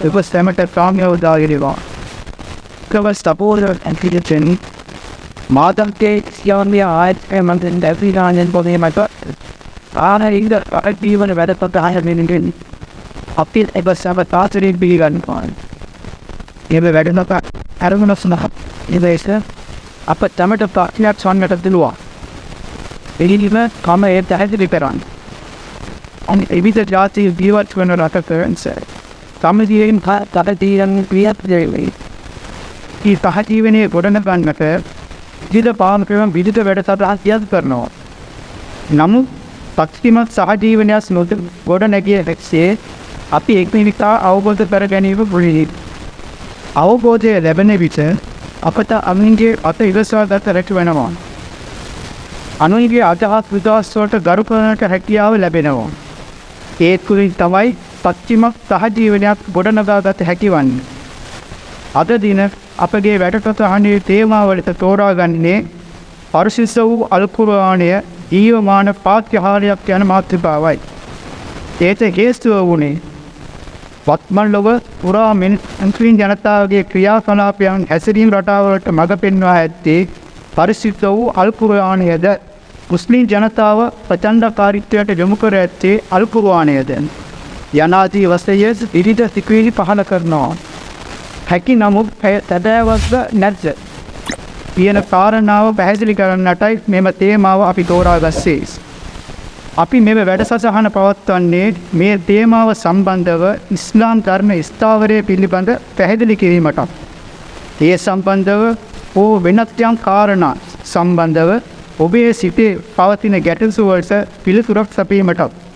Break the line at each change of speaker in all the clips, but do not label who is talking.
Tylko සැමටකාමය උදාගරිවා. කව ස්ථපෝර ඇතිජනි මාතන්ගේ සියන්ගේ ආයත් එමන්තෙන් දැවිරාජෙන් පොදීමට ආහැරිද අටීවන වැඩපත අහරමිනිගෙන් අපිල් එබ සැම තාතරෙක් බිගන්න පාන්. එබ වැඩනක ඇරමන සඳහ නිවේස අප තමට ප්‍රාතිනයක් සොන්මට දිලවා. එහිලිම කම ඒ ඇහැදිලි පෙරන්න. එවිත ජාතිය දීවත් වන රට පෙරන්සේ. සමජීවෙන් සහජීවන ක්‍රියාත්මක වෙයි. ඒ සහජීවනයේ ගොඩනගන්නට විවිධ පාන්ක්‍රම විවිධ වැඩසටහන් සිදු කරනවා. නමුත් පක්ෂිමත් සහජීවනයක් නොත ගොඩ නැගිය හැක්සේ අපි එක්මිනිකා අවබෝධ කර ගැනීම පුළුවන්. අවබෝධය ලැබෙන විට අපට අමින්ගේ අත ඉවසා ගත රැකි වෙනවා. අනුන්ගේ අදහස් විදහස් වලට ගරු කරන්නට හැකියාව ලැබෙනවා. ඒත් කුලින් තමයි පච්චිමක් සහජීවනයක් ගොඩනගාගත හැකිවන්න. අද දින අපගේ වැටටොත හඬේ තේමාවලට තෝරාගන්නේ පරිශිස්ස වූ අල්කුරවාණය ජීවමාන පාත්‍යහාරයක් යන මාතෘභාවයි. ඒත හේස්තුව වුණේ වත්මන් ලොව පුරා මිනිස්න්ත්‍රීන් ජනතාවගේ ක්‍රියා කලාපයන් හැසිරීම් රටාවලට මඟ පෙන්වා ඇත්තේ පරිසිද්ධ වූ අල්කුරවාණයද මුස්ලිම් ජනතාව ප්‍රචන්ඩකාරිත්වයට යොමුකර ඇත්තේ අල්කුරවාණයද. යනාදී වසය ඉරිද සිකවීලි පහල කරනවා. හැකි නමුත් තැදෑවස්ද නැද්ද. කියන කාරණාව පැහැදිලි කරන්නටයි මෙම තේමාව අපි තෝරා ගස්සේස්. අපි මෙම වැඩසසහන පවත්වන්නේ මේ තේමාව සම්බන්ධව ඉස්ලාම් ධර්ම ස්ථාවරය පිළිබඳ පැහැදිලි කිරීමටත්. ඒ සම්බන්ධව හෝ වෙනත්යම් කාරණා සම්බන්ධව ඔබේ සිතේ පවතින ගැටසුවලට පිළිතුරක් සපීමටත්.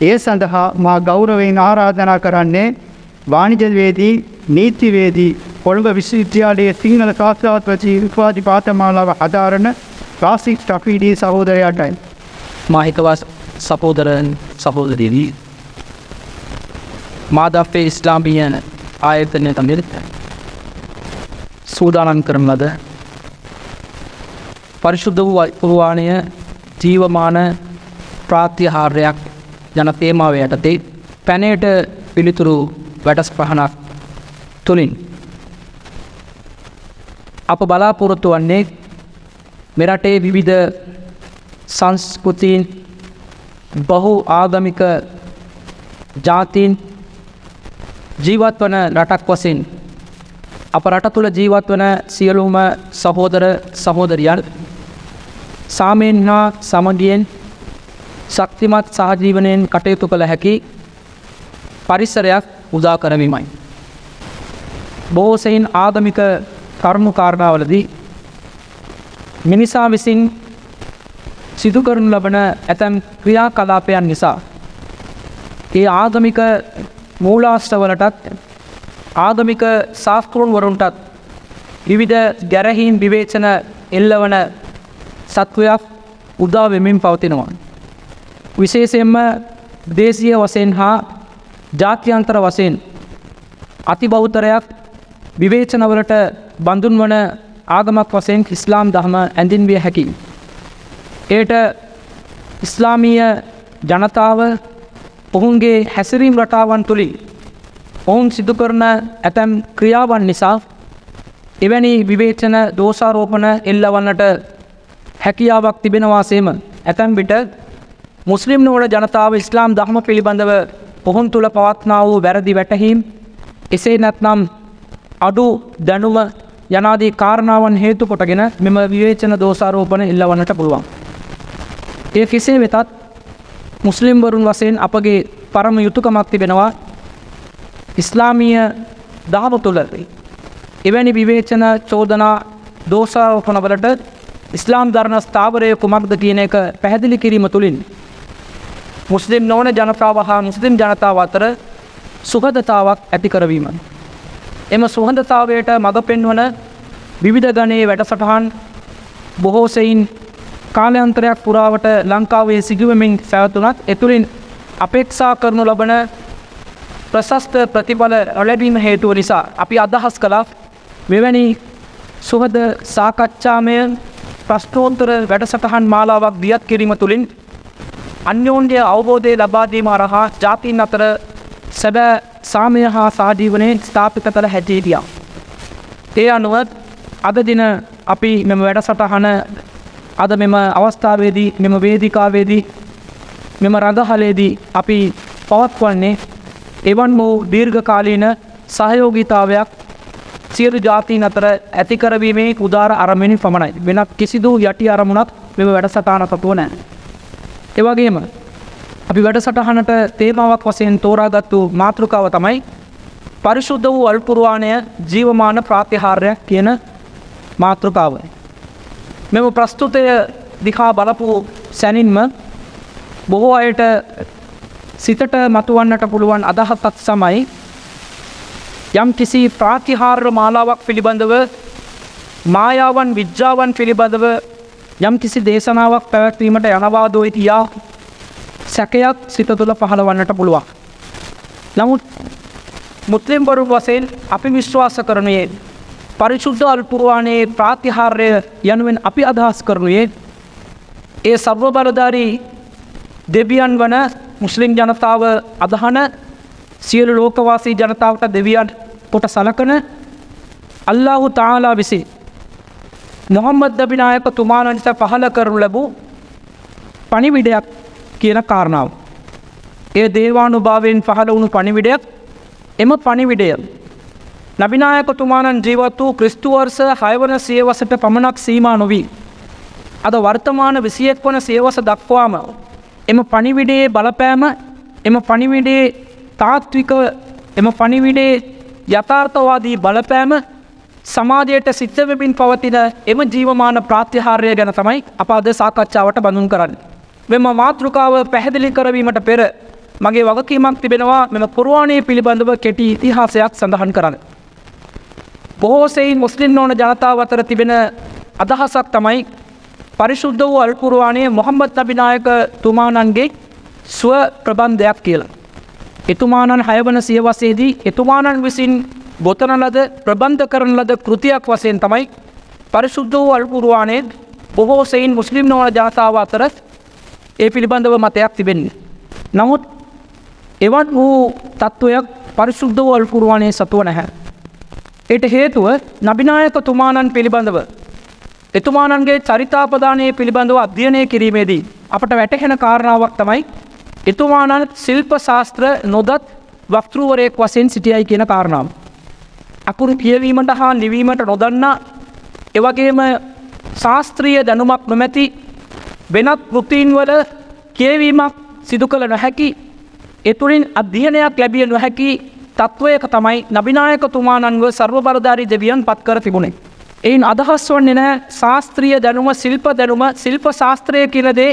ඒ සඳහා මා ගෞරවෙන් ආරාධනා කරන්නේ වානිජවේදී නීතිවේදී කොළඹ විශ්වවිද්‍යාලයේ සිංහල කාස්ාත්වචී විපාධි පාතමාලාව හදාරණ රාසික් ටෆීඩී සහෝදරයටයි.
මාහිකවස් සපෝදරන් සහෝදරී මාදෆේ ඉස්ලාම්බියන ආයතනය තමිල් සූදානන් කරන ලද පරිශුද්ධ වූ පුරවාණය ජීවමාන ප්‍රාත්‍යහාර්යක් ජන තේමාව යටතේ පැනයට පිළිතුරු වැටස් පහනක් තුළින්. අප බලාපොරොත්තු වන්නේ මෙරටේ විවිධ සංස්කෘතින් බහු ආගමික ජාතීන් ජීවත් වන රටක් වසින් අප රට තුළ ජීවත් වන සියලුම සහෝදර සහෝදරියන් සාමයෙන් හා සමගියෙන් ශක්තිමත් සහජීවනයෙන් කටයුතු කළ හැකි පරිසරයක් උදා කරවීමයි. බොහෝසයින් ආගමික කර්මු කාරණාවලදී මිනිසා විසින් සිදු කරනු ලබන ඇතැම් ක්‍රියා කලාපයන් නිසා. ඒ ආගමික මූලාස්ටවලටත් ආගමික ශාස්තෘන් වරුන්ටත් විවිධ ගැරහීම් විවේචන එල්ලවන සත්වයක් උදා වෙමින් පවතිනවා. විශේෂයෙන්ම දේශීය වසයෙන් හා ජාත්‍යන්තර වසයෙන් අතිබෞතරයක් විවේචනවලට බඳුන් වන ආගමක් වසයෙන් ඉස්ලාම් දහම ඇඳින්විය හැකි. ඒට ඉස්ලාමීය ජනතාව ඔහුන්ගේ හැසිරීම් රටාවන් තුළින් ඔවුන් සිදු කරන ඇතැම් ක්‍රියාවන් නිසා එවැනි විවේචන දෝෂාරෝපන එල්ලවන්නට හැකියාවක් තිබෙනවාසේම ඇතැම් විට මුස්ලිම් නෝඩ ජනතාව ඉස්ලාම් දහම පිළිබඳව ඔහුන් තුළ පවත්නා වූ වැරදි වැටහීම් එසේ නැත්නම් අඩු දැනුම යනාදී කාරණාවන් හේතු කොටගෙන මෙම විවේචන දෝසාරෝපන එල්ලවන්නට පුළුවන්. ඒ කෙසේ වෙතත් මුස්ලිම්වරුන් වසයෙන් අපගේ පරම යුතුකමක් තිබෙනවා ඉස්ලාමීය දහම තුළ එවැනි විවේචන චෝදනා දෝසාරෝපනවලට ඉස්ලාම් ධර්ණ ස්ථාවරය කුමක්ද කියන එක පැහැදිලි කිරීම තුළින් මුස්ලිම් නොවන ජනතාව හා මුස්ලිම් ජනතාව අතර සුහදතාවක් ඇති කරවීම. එම සුහඳතාවයට මඟ පෙන්වන විවිධ ගණයේ වැඩසටහන් බොහෝසයින් කාලයන්තරයක් පුරාවට ලංකාවේ සිදුවමින් සැවතුනත් එතුළින් අපේක්ෂා කරනු ලබන ප්‍රශස්ත ප්‍රතිබල ඔලැබීම හේතුව නිසා අපි අදහස් කලා මෙවැනි සුහද සාකච්ඡාමය ප්‍රශ්නෝන්තර වැඩසටහන් මාලාවක් දියත් කිරීම තුළින් අන්‍යෝන්‍ය අවබෝධය ලබාදීම අරහා ජාතින් අතර සැබෑ සාමය හා සාජීවනය ස්ථාපිත කළ හැටියටියා. ඒ අනුවත් අද දින අපි මෙම වැඩ සටහන අද මෙම අවස්ථාවේදී මෙම වේදිකාවේදී මෙම රඟහලේදී අපි පවත්වන්නේ එවන් වූ දීර්ඝකාලීන සහයෝගීතාවයක් සියලු ජාතීන් අතර ඇතිකරවීමේ උදාර අරමෙනි පමණයි වෙනත් කිසිදු යටි අරමුණක් මෙම වැඩසටාන සතුව නෑ. එවගේම අපි වැඩසටහනට තේමාවක් වසයෙන් තෝරාගත්තු මාතෘකාව තමයි පරිශුද්ධ වූ අල්පුරවාණය ජීවමාන ප්‍රාතිහාර්යක් කියන මාතෘකාවයි. මෙම ප්‍රස්තුතය දිහා බලපු සැනින්ම බොහෝ අයට සිතට මතුවන්නට පුළුවන් අදහසත් සමයි යම් කිසි ප්‍රාතිහාර්ය මාලාවක් පිළිබඳව මායාවන් විද්‍යාවන් පිළිබඳව යම් කිසි දේශනාවක් පැවැත්වීමට යනවාදෝයි තියා සැකයක් සිත තුළ පහළ වන්නට පුළුවන්. නමුත් මුත්ලිම් බරු වසයෙන් අපි විශ්වාස කරනුයේ පරිශුද්ධ අල්පුරවානයේ ප්‍රාතිහාර්ය යනුවෙන් අපි අදහස් කරනුයේ ඒ සර්ව බලධාරී දෙවියන් වන මුස්ලිම් ජනතාව අදහන සියලු ලෝකවාසී ජනතාවට දෙවියන් කොට සලකන අල්ලාහු තාලා විසි නොහම්මද දබිනායක තුමානනිත පහල කරනු ලැබූ පනිවිඩයක් කියන කාරණාව. ඒ දේවානු භාවයෙන් පහළ වුණු පනිවිඩයක් එම පනිවිඩය. නබිනායකතුමානන් ජීවත් වූ ක්‍රිස්තුවර්ස හයවන සියවසට පමණක් සීමා නොවී. අද වර්තමාන විසියෙක් වන සියවස දක්වාම එම පනිවිඩේ බලපෑම එම පනිවිඩේ තාත්වික එම පනිවිඩේ යථාර්ථවාදී බලපෑම සමාජයට සිත්තවෙබින් පවතින එම ජීවමාන ප්‍රාත්‍යහාරය ගැන තමයි අප අද සාකච්ඡාවට බඳුන් කරන්න. මෙම මාතෘකාව පැහැදිලි කරවීමට පෙර මගේ වගකීමක් තිබෙනවා මෙම පුරවාණය පිළිබඳව කෙටි ඉතිහාසයක් සඳහන් කරන්න. බොහෝසයින් මුස්ලිම් ඕන ජනතාව අතර තිබෙන අදහසක් තමයි පරිශුද්ධ වූ අල්පුරවාණය මොහම්මත් අභිනායක තුමානන්ගේ ස්ව ප්‍රබන්ධයක් කියලා. එතුමානන් හයවන සියවසේදී එතුමානන් විසින් ගොතන ලද ප්‍රබන්ධ කරන ලද කෘතියක් වසයෙන් තමයි පරිශුද්ධ වූ අල්පුරවානයෙන් බොහෝ සයින් මුස්ලිම් නොවන ජනතාව අතර ඒ පිළිබඳව මතයක් තිබෙන්නේ. නමුත් එවන් වූ තත්ත්වයක් පරිශුද්ධ වූ අල්පුරවානය සතුව නැහැ. එට හේතුව නබිනායක තුමානන් පිළිබඳව. එතුමානන්ගේ චරිතාපදානය පිළිබඳව අධ්‍යයනය කිරීමේදී. අපට වැටහෙන කාරණාවක් තමයි එතුමානන් සිල්ප ශාස්ත්‍ර නොදත් වක්තෘවරයෙක් වසයෙන් සිටියයි කියන කාරණාව. අකුරු කියවීමට හා ලිවීමට නොදන්නා එවගේම ශාස්ත්‍රීය දැනුමක් නොමැති වෙනත් පෘතීන්වල කියවීමක් සිදු කළ නොහැකි එතුළින් අධ්‍යයනයක් ලැබිය නොහැකි තත්ත්වයක තමයි නබිනායක තුමානන්ව සර්ව බරධාරි දෙවියන් පත් කර තිබුණේ. එයින් අදහස් වන්නේ නෑ ශාස්ත්‍රීය දැනුම ශිල්ප දැනුම ශිල්ප ශාස්ත්‍රය කියලදේ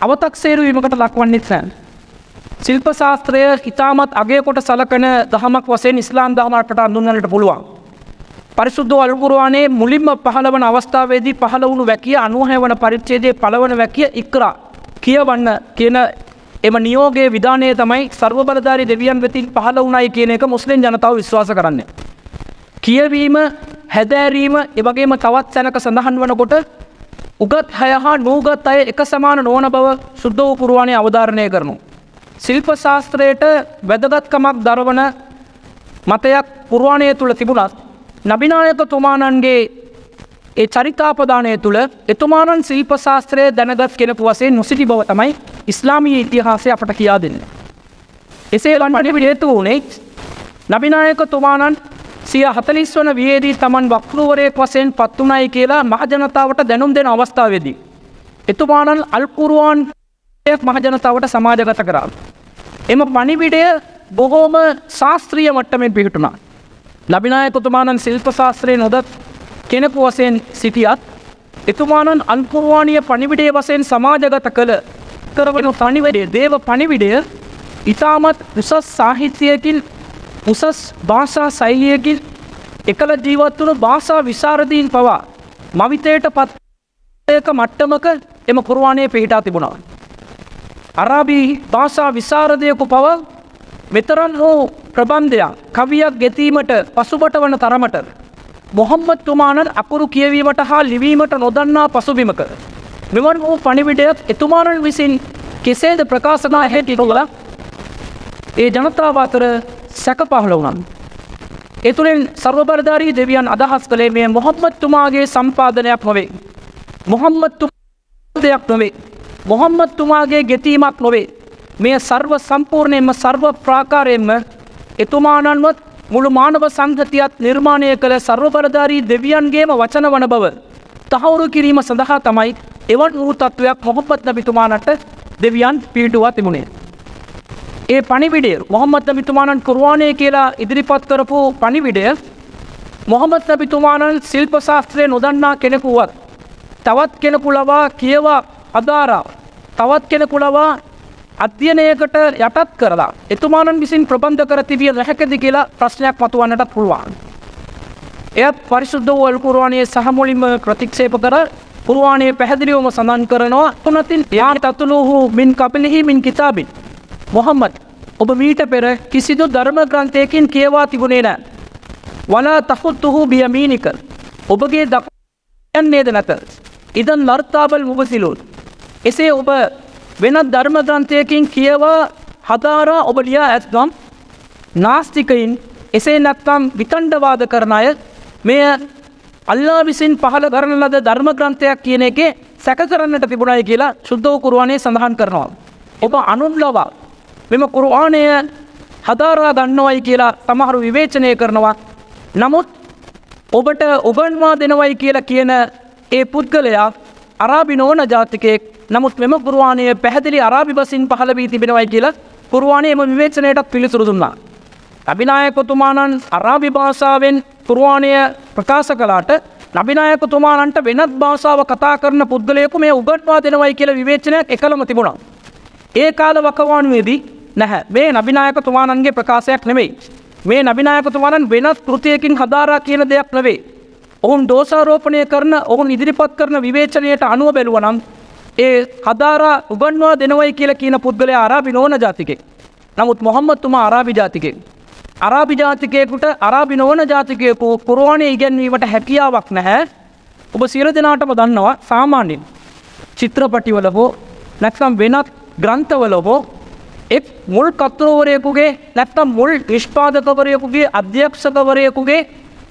අවතක්සේරු වීමකට ලක්වන්නෙත් නෑ. ශිල්ප ශාස්ත්‍රය ඉතාමත් අගේ කොට සලකන දහමක් වසේ ඉස්ලාම් දහමටට අඳුන්නලට පුළුවන්. පරිශුද්ධ අල්පුරවානේ මුලින්ම පහළවන අවස්ථාවේදී පහළ වුණු වැකිය අනුහැවන පරිච්චේදේ පලවන වැකිය ඉක්රා කියවන්න කියන එම නියෝගේ විධානය තමයි සර්වබලධාරි දෙවියන් වෙතින් පහළ වුණයි කියන එක මුස්ලිම් ජනතාව විශ්වාස කරන්න. කියවීම හැදෑරීම එවගේම තවත් සැනක සඳහන් වනකොට උගත් හය හා නූගත් අය එක සමාන නොවන බව සුද්ධ වූ පුරුවාණය අවධාරණය කරනු. ශිල්ප ශාස්ත්‍රයට වැදගත්කමක් දරවන මතයක් පුරවාණය තුළ තිබුණත් නබිනායක තුමානන්ගේ ඒ චරිතාපදානය තුළ එතුමානන් ශිල්ප ශාස්ත්‍රය දැනගත් කෙනෙකු වසේ නොසිටි බව තමයි ඉස්ලාමී ඉතිහාසය අපට කියා දෙන්න. එසේ ලන් මඩි හේතු වුණේ නබිනායක තුමානන් සිය හතලිස් වන වියේදී තමන් වක්ෘවරයෙක් වසයෙන් පත්වනයි කියලා මහජනතාවට දැනුම් දෙන අවස්ථාවේදී. එතුමානන් අල්පුරුවන් මහජනතාවට සමාජගත කරා. එම පනිවිඩය බොහෝම ශාස්ත්‍රීය මට්ටමෙන් පිහිටුනා. ලබිනායකොතුමානන් ශිල්ප ශාස්ත්‍රය නොදත් කෙනෙකු වසයෙන් සිටියත් එතුමානන් අන්පුරවාණය පනිවිඩේ වසයෙන් සමාජගත කළ කරවන පනිවඩේ දේව පනිවිඩය ඉතාමත් උසස් සාහිත්‍යයකින් උසස් භාෂා සෛලියකින් එකල ජීවත්වුණු භාෂා විසාරදීන් පවා මවිතයට පත්යක මට්ටමක එම කුරවාණය පිහිටා තිබුණාව. අරාබී භාෂා විසාරදයකු පව මෙතරන් හෝ ප්‍රබන්ධයක් කවියක් ගෙතීමට පසුබට වන තරමට මොහම්මත් තුමානන් අකුරු කියවීමට හා ලිවීමට නොදන්නා පසුබිමක. මෙවන් වූ පණිවිඩයක් එතුමානන් විසින් කෙසේද ප්‍රකාශනා හැටි තුළ ඒ ජනතාව අතර සැක පහළ වුණන්. එතුළින් සර්වබරධාරී දෙවියන් අදහස් කළේ මේ මොහම්මත්තුමාගේ සම්පාදනයක් නොවේ. මොහම්මත්තු දෙයක් නොවේ. මොහම්මත්තුමාගේ ගෙතීමක් නොවේ. මේ සර්ව සම්පූර්ණයෙන්ම සර්ව ප්‍රාකාරයෙන්ම එතුමානන්වත් මුළු මානව සංගතියත් නිර්මාණය කළ සර්වබරධාරී දෙවියන්ගේම වචන වන බව. තහවුරු කිරීම සඳහා තමයි එවන් වූ තත්ත්වයක් මොහොපත් නබිතුමානට දෙවියන් පිහිටුවා තිබුණේ. ඒ පනිවිඩේ මොහොමත් නබිතුමානන් කුරවාණය කියලා ඉදිරිපත් කරපු පනිවිඩය මොහොමත් නබිතුමානන් ශිල්ප ශාස්ත්‍රය නොදන්නා කෙනෙකුවත්. තවත් කෙනෙකු ලවා කියවා අදාරාව. තවත් කෙනෙකු ලවා අධ්‍යනයකට යටත් කරලා එතුමානන් විසින් ප්‍රබන්ධ කර තිබිය රැහැකෙදි කියලා ප්‍රශ්නයක් මතුවන්නට පුළුවන්. එයත් පරිශුද්ධ වූ අල්කුරවාණයේ සහමුලින්ම ප්‍රතික්ෂේප කර පුරවාණයේ පැහැදිලිවම සඳන් කරනවා තුනතින් යා තතුලූහු මින් කපිලිහි මින් කිතාබින්. මොහම්මත් ඔබ මීට පෙර කිසිදු ධර්ම ග්‍රන්ථයකින් කියවා තිබුණේ නෑ. වලා තහුත්තුහු බියමීනික ඔබගේ දයන්නේද නැත. ඉදන් නර්තාබල් මුබසිලුන්. එසේ ඔබ වෙනත් ධර්ම ග්‍රන්ථයකින් කියවා හදාරා ඔබ ලියා ඇත්නම් නාස්තිකයින් එසේ නැත්තම් විතන්ඩවාද කරන අය මෙය අල්ලා විසින් පහළ කරන ලද ධර්ම ග්‍රන්ථයක් කියන එකේ සැක කරන්නට තිබුණයි කියලා ශුද්ධව කුරුවානය සඳහන් කරනවා. ඔබ අනුන්ලවා මෙම කුරුආනය හදාරා ගන්නවයි කියලා තමහරු විවේචනය කරනවා. නමුත් ඔබට ඔබන්වා දෙනවයි කියලා කියන ඒ පුද්ගලයා අරාබි නෝන ජාතිකයෙක් නමුත් මෙම පුරවාණය පැහැදිලි අරාබි බසින් පහලබී තිබෙනවයි කියලා පුරවාණයම විවේචනයටත් පිළිතුරු දුන්නා. අභිනායකොතුමානන් අරාබි භාෂාවෙන් පුරවාණය ප්‍රකාශ කලාට නබිනායකතුමානන්ට වෙනත් භාෂාව කතා කරන පුද්ගලයකු මේ උගටවා දෙනවයි කියල විවේචනයක් එකළම තිබුණා. ඒ කාල වකවානුවේදී නැහැ මේ නබිනායකතුමානන්ගේ ප්‍රකාශයක් නෙවෙයි. මේ නබිනායකතුමානන් වෙනස් කෘතියකින් හදාරා කියන දෙයක් නෙවෙයි. ඔවුන් දෝසාරෝපණය කරන ඔවුන් ඉදිරිපත් කරන විවේචනයට අනුව බැලුවනම් ඒ හදාරා උගන්වා දෙනවයි කියල කියන පුද්ගලය අරාබි නෝන ජාතිකෙක්. නමුත් මොහම්මත්තුමා අරාබි ජාතිකෙක්. අරාබි ජාතිකයකුට අරාබි නොවන ජාතිකයකු පුරවාණය ඉගැන්වීමට හැකියාවක් නැහැ ඔබ සිර දෙනාටම දන්නවා සාමාන්‍යෙන් චිත්‍රපටිවල හෝ නැක්නම් වෙනත් ග්‍රන්ථවල හෝ එක් මුල් කත්තරෝවරයකුගේ නැත්තම් මුල් නිෂ්පාදකවරයකුගේ අධ්‍යක්ෂකවරයකුගේ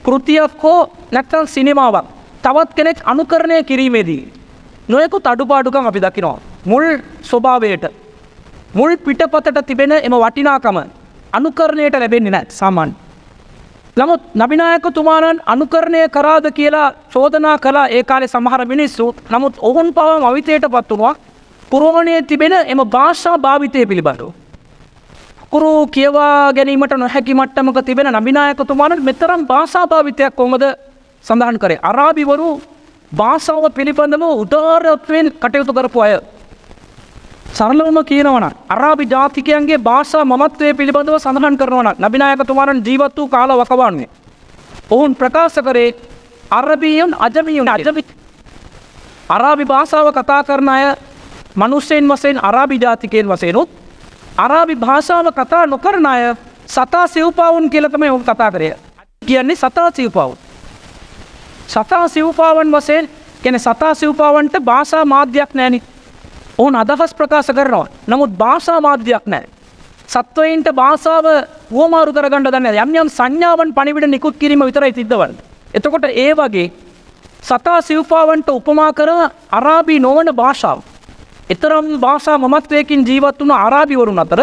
කෘතියක් හෝ නැත්තම් සිනමාවක් තවත් කෙනෙක් අනුකරණය කිරීමේදී. නොයකු තඩුපාඩුකම් අපි දකිනවා. මුල් ස්වභාවයට මුල් පිටපතට තිබෙන එම වටිනාකම අනුකරණයට ලැබෙන්නේ නෑ සාමාන්‍ය. නමුත් නබිනායකතුමානන් අනුකරණය කරාද කියලා චෝදනා කලා ඒ කාලෙ සමහර මිනිස්සු නමුත් ඔවුන් පවන් අවිතයට පත් වනවා පුරෝණය තිබෙන එම භාෂා භාවිතය පිළිබඳව. කුරු කියවා ගැනීමට නොහැකි මට්ටමක තිබෙන නබිනායකතුමානට මෙතරම් භාෂා භාවිතයක් කොමද සඳහන් කරේ අරාබිවරු භාෂාව පිළිබඳව උදාරත්වෙන් කටයුතු කරපු අය. සරලවම කියනවන අරාබි ජාතිකයන්ගේ භාෂා මත්වය පිළිබඳව සඳහන් කරනවන නබිනායකතුමාරන් ජීවත් වූ කාල වකවන්නේ. ඔවුන් ප්‍රකාශ කරේ අරබියන් අජමියුන් අජමි අරාබි භාෂාව කතා කරන අය මනුස්සයෙන් වසයෙන් අරාබි ජාතිකයෙන් වසයනුත් අරාබි භාෂාව කතා නොකරන අය සතා සිව්පාවුන් කියලතම ඔවු කතා කරය කියන්නේ සතා සිව්පාවුන් සතා සිව්පාවන් වසයෙන් කෙන සතා සිව්පාවන්ට භාෂා මාධ්‍යයක් නෑනි ඔවුන් අදහස් ප්‍රකාශ කරනවා නමුත් භාෂා මාධ්‍යයක් නෑ. සත්වයින්ට භාෂාව වුවමාරු කරගන්න දන්න යම් යම් සංඥාවන් පනිවිට නිකුත් කිරීම විතරයි සිද්ධවන්න. එතකොට ඒ වගේ සතා සිව්පාවන්ට උපමා කර අරාබී නොවන භාෂාව. එතරම් භාෂා මමත්වයකින් ජීවත් වුණ අරාබිවරුන් අතර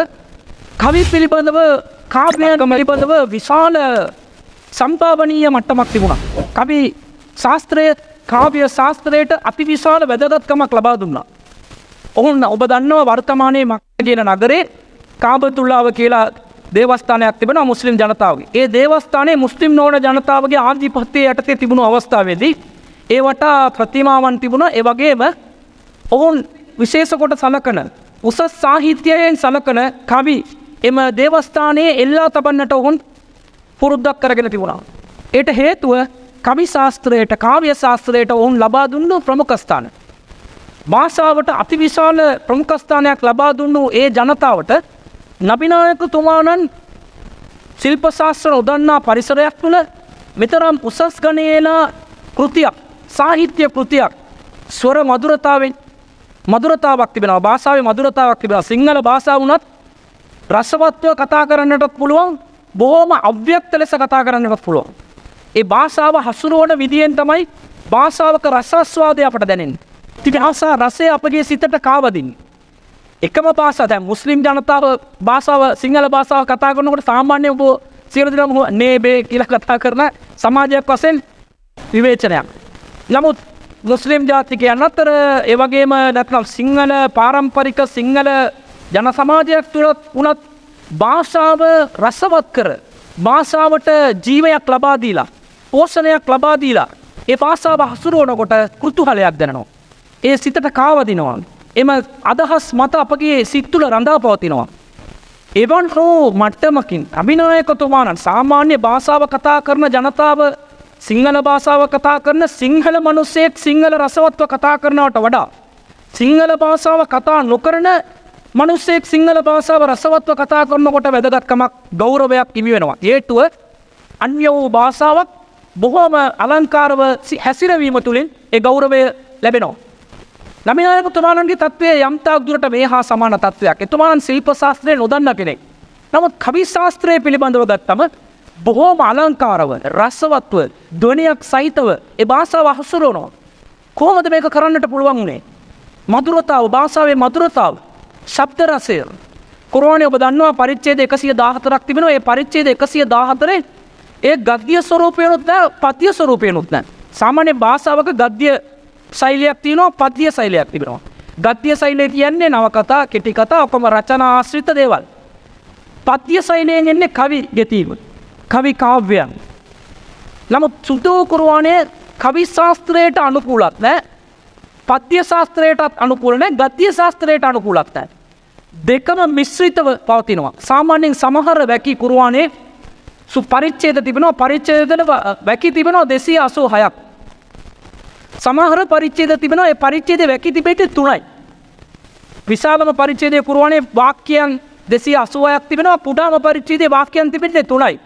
කවි පිළිබඳව කාපයක මැලිබඳව විශාල සම්පාවනීය මට්ටමක් තිබුණා. කවි ශාස්ත්‍රය කාව්‍ය ශාස්ත්‍රයට අපි විශාල වැදගත්කමක් ලබා දුන්නා. ඔවුන් ඔබ දන්නව වර්තමානය මක් කියන නගරේ කාබතුල්ලාව කියලා දේවස්ථානයක් තිබෙන මුස්ලිම් ජනතාවගේ ඒ දේවස්ථානයේ මුස්ලිම් නෝන ජනතාවගේ ආධිපත්තය යටතේ තිබුණු අවස්ථාවේදී ඒවට ප්‍රතිමාවන් තිබුණ ඒවගේම ඔවුන් විශේෂකොට සලකන උසස් සාහිත්‍යයෙන් සලකන කවි එම දේවස්ථානයේ එල්ලා තබන්නට ඔවුන් පුරුද්දක් කරගෙන තිබුණා. ඒට හේතුව කවි ශාස්ත්‍රයට කාව්‍ය ශාස්ත්‍රයට ඔවුන් ලබා දුන්නු ප්‍රමුඛස්ථාන. භාෂාවට අතිවිශාල ප්‍රමුඛස්ථානයක් ලබා දුන්නු ඒ ජනතාවට නබිනායක තුමානන් ශිල්පශාස්ත්‍ර උදන්නා පරිසරයක් තුළ මෙතරම් උසස් ගනයලා කෘතියක් සාහිත්‍ය කෘතියක් ස්වර මදුරතාවෙන් මදුරතාවක් තිබෙන භාෂාව මදුරතාවක් තිබෙන සිංහල භාෂාව වනත් රසවත්ව කතා කරන්නටත් පුළුවන් බොහෝම අව්‍යක්ත ලෙස කතා කරන්නටත් පුළුවන්. ඒ භාෂාව හසුරුවන විදියෙන් තමයි භාෂාවක රසස්වාදය අපට දැනෙන්. ති භාසා රසය අපගේ සිතට කාවදින්. එකම පාසා දැ මුස්ලිම් ජනතාව භාසාාව සිංහල භාසාාව කතා කරනකට සාමාන්‍ය ඔබ සිරදිනම නේබේ කියල කතා කරන සමාජයක් වසෙන් විවේචනයක්. නමුත් මුස්ලිම් ජාතිකයන් අත්තර ඒවගේම නැත්නම් සිංහල පාරම්පරික සිංහල ජන සමාජයක් තුළත් වනත් භාෂාව රසවත් කර භාෂාවට ජීවයක් ලබාදීලා පෝෂණයක් ලබාදීලා ඒ පාසාාව හසුරුවනකොට කෘතුහලයක් දැනවා. ඒ සිතට කාවදිනවා. එම අදහස් මත අපගේ සිත්තුල රඳා පවතිනවා. එවන් හෝ මට්ටමකින් අභිනායකතුමානන් සාමාන්‍ය භාෂාව කතා කරන ජනතාව සිංහල භාෂාව කතා කරන සිංහල මනුස්සෙක් සිංහල රසවත්ව කතා කරනවට වඩා. සිංහල භාෂාව කතා නොකරන මනුස්සෙක් සිංහල භාෂාව රසවත්ව කතා කරනකොට වැදගත්කමක් ගෞරවයක් ඉමි වෙනවා. ඒටුව අන්‍ය වූ භාෂාවක් බොහෝම අලංකාරව හැසිරවීම තුළින් ඒ ගෞරවය ලැබෙනවා. නමිනායකතුමානන්ගේ තත්වය යම්තාක් දුරට මේ හා සමාන තත්වයක් එතුමාන් ශිල්ප ශාස්ත්‍රය නොදන්න කෙනෙක්. නමුත් කවි ශාස්ත්‍රය පිළිබඳව ගත්තම බොහෝම අලංකාරව රස්සවත්ව ධනයක් සහිතව එ භාසාාව හසුරුවනවා. කෝමද මේක කරන්නට පුළුවන් වුණේ. මදුරතාව භාසාාවේ මදුරතාව ශබ්ද රසය කොරෝණය ඔබ දන්නවා පරිච්චේද එකසිය දාහතරක් තිබෙන ඒ පරිච්චේද එකසිය දාහතරේ ඒ ගද්දිය ස්වරූපයනුත් නෑ පතිය ස්වරූපයනුත් නෑ සාමාන්‍ය භාසාාවක ගද්දිය සෛලයක් තියනවා පද්දිය සෛලයක් තිබෙනවා. ගත්තිය සෛලය කියන්නේ නවකතා කෙටි කතා ඔකොම රචන ආශ්‍රිත දේවල්. පත්තිය සෛලයෙන් එන්නේ කවි ගෙතීම. කවි කාව්‍යයන්. නමුත් සුදෝකුරුවානය කවි ශාස්ත්‍රයට අනුකූලත් නෑ පත්තිය ශාස්ත්‍රයටත් අනුකූලනෑ ගතිය ශාස්ත්‍රයට අනුකූලත් නෑ. දෙකම මිශ්‍රිතව පවතිනවා. සාමාන්‍යයෙන් සමහර වැකි කුරුවානේ සු පරිච්චේද තිබෙනවා පරිච්චේදන වැකි තිබෙනවා දෙසිය අසූ හයක්. සමහර පරිච්චේද තිබෙනවා ඒ පරිච්චේද වැකි තිබෙට තුනයි. විශාලම පරිච්චේදය කුරුවනේ වාක්‍යයන් දෙසි අසුවයක් තිබෙනවා පුඩාම පරිච්චේදේ වාක්‍යයන් තිබෙට තුනයි.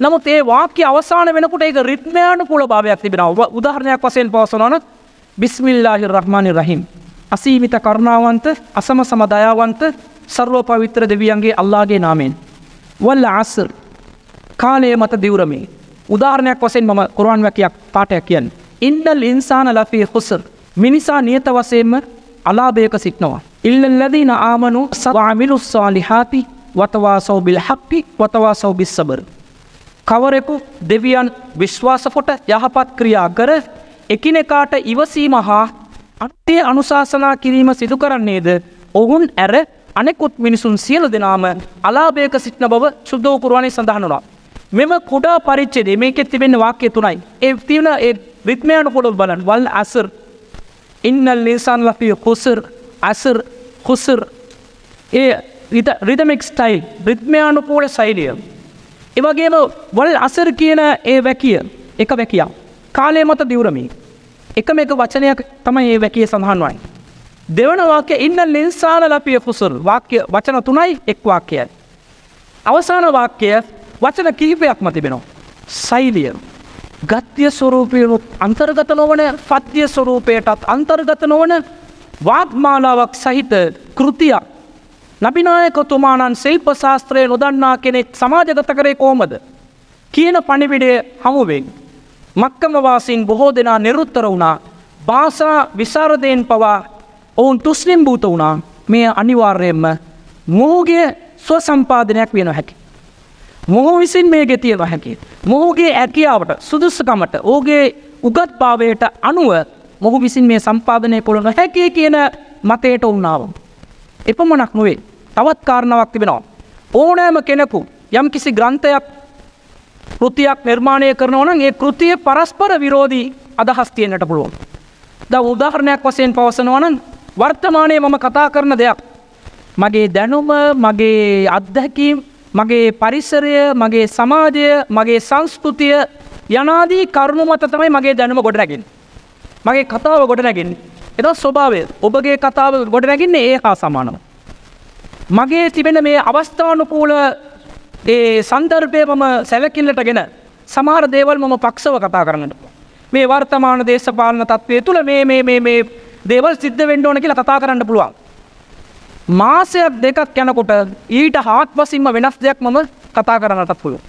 නමුත් ඒ වාක්‍ය අවසාන වෙනකුට ඒක රිත්මයාන කුල භාවයක් තිබෙනවා උදාහරණයක් වසයෙන් පවසනන බිස්මිල්ලාහි රහ්මානි රහිම්. අසීමිත කරුණාවන්ත අසම සම දයාවන්ත සර්වෝ පවිත්‍ර දෙවියන්ගේ අල්ලාගේ නාමෙන්. වල්ල අස්සර් කාලය මත දිවරමේ. උදාහරණයක් වසෙන් මම කොරුවන් වැකයක් පාටයක් කියන්න. ඉන්ඩල් ඉන්සාන ලෆී හුසර් මිනිසා නියත වසයෙන්ම අලාභයක සිටනවා. ඉල්ල ලැදීන ආමනු සවාමිලුස්සා ලිහාපි වතවා සෞබිල් හක්පි වතවා සෞබිස් සබර. කවරෙකු දෙවියන් විශ්වාසකොට යහපත් ක්‍රියා කර එකිනෙකාට ඉවසීම හා අන්තේ අනුශාසනා කිරීම සිදු කරන්නේද ඔවුන් ඇර අනෙකුත් මිනිසුන් සියල දෙනාම අලාභයක සිටින බව සුද්දෝකුරුවනේ සඳහනුවා. මෙම කුඩා පරිච්චේදේ මේකෙත් තිබෙන වාක්‍ය තුනයි. ඒ තිවන ඒ රිත්මයන පොළො බලන් වල් අසර් ඉන්නල් නිසාන් ලපිය හුසර් අසර් හුසර් ඒ රිදමික් ස්ටයිල් රිත්මයානුකූල සෛලිය. එවගේම වල් අසර් කියන ඒ වැකිය එක වැකියා. කාලය මත දිවරමී. එකම එක වචනයක් තමයි ඒ වැකිය සඳහන් වයි. දෙවන වාක්‍ය ඉන්න ලින්සාන ලපිය පුසුල් වාක්‍ය වචන තුනයි එක් වාක්‍යය. අවසාන වාක්‍යය වචන කිහිපයක්ම තිබෙනවා. සෛලිය. ගත්්‍ය ස්වරූපයනුත් අන්තර්ගත නොවන පත්්‍ය ස්වරූපයටත් අන්තර්ගත නොවන වාග්මාලාවක් සහිත කෘතියක්. නබිනායකොතුමානන් සෙල්ප ශාස්ත්‍රය නොදන්නා කෙනෙක් සමාජගත කරේ කෝමද. කියන පණිවිඩය හමුවෙන්. මක්කමවාසින් බොහෝ දෙනා නිරුත්තර වුණා භාසා විසාරදයෙන් පවා ඔවුන් තුස්ලිම් භූත වුණා මේ අනිවාර්යයෙන්ම මොහුගේ ස්ව සම්පාධනයක් වෙන හැකි. මොහු විසින් මේ ගෙතිය නොහැකි. මොහුගේ ඇකියාවට සුදුස්සකමට ඕගේ උගත් භාවයට අනුව මොහු විසින් මේ සම්පාධනය කොළන හැකේ කියන මතයට උන්නාවම්. එපමනක් නොවේ තවත් කාරණාවක් තිබෙනවා. ඕනෑම කෙනෙකු යම් කිසි ග්‍රන්ථයක් කෘතියක් නිර්මාණය කරනවන ඒ කෘතිය පරස්පර විරෝධී අදහස් තියෙන්න්නට පුළුවන්. ද උදාහරණයක් වසයෙන් පවසනවනන් වර්තමානය මම කතා කරන දෙයක්. මගේ දැනුම මගේ අත්දැකීම් මගේ පරිසරය මගේ සමාජය මගේ සංස්කෘතිය යනාදී කරුණු මත තමයි මගේ දැනුම ගොඩ රැගින්. මගේ කතාව ගොඩ නැගින් එද ස්වභාවය ඔබගේ කතාව ගොඩ නැගින්නේ ඒ හා සමානව. මගේ තිබෙන මේ අවස්ථානුකූල ඒ සන්දර්භය මම සැලකිල්ලට ගෙන සමහර දේවල් මම පක්ෂව කතා කරන්නට. මේ වර්තමාන දේශපාලන තත්වය තුළ මේ මේ මේ මේ දේවල් සිද්ධ වෙන්ඩ ඕන කියලා කතා කරන්න පුළුවන්. මාසයක් දෙකක් යනකොට ඊට හාත් පසින්ම වෙනස් දෙයක් මම කතා කරන්නටත් පුළුව.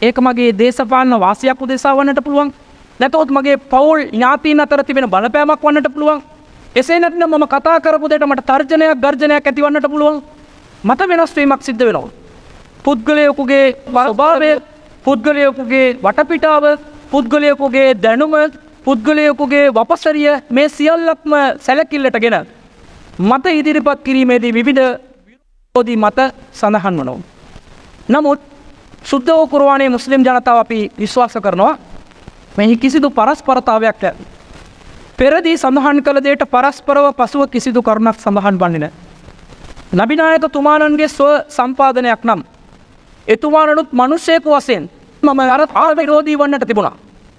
ඒක මගේ දේශපාලන වාසයක් උදෙසා වන්නට පුළුවන් නැතවොත් මගේ පවුල් ඥාතීන් අතර තිබෙන බලපෑමක් වන්නට පුළුවන් එසේ නැතිනම් මම කතා කරපු දෙයට මට තර්ජනයක් ගර්ජනයක් ඇතිවන්නට පුළුවන් මත වෙනස්වීමක් සිද්ධ වෙනවා. පුද්ගලයකුගේ ස්වභාවය පුද්ගලයකුගේ වටපිටාව පුද්ගලයකුගේ දැනුම පුද්ගලයකුගේ වපසරිය මේ සියල්ලක්ම සැලකිල්ලට ගෙන. මත ඉදිරිපත් කිරීමේදී විවිධ විරෝධී මත සඳහන් වනෝ. නමුත් සුද්ධෝ කුරවානේ මුස්ලිම් ජනතාව අපි විශ්වාස කරනවා මෙහි කිසිදු පරස්පරතාවයක් ඇ. පෙරදී සඳහන් කළ දේට පරස්පරව පසුව කිසිදු කරුණක් සඳහන් බන්නින. නබිනායක තුමානන්ගේ ස්ව සම්පාදනයක් නම්. එතුමානනුත් මනුෂ්‍යයකු වසයෙන් මම අර ආ විරෝධී වන්නට තිබුණා.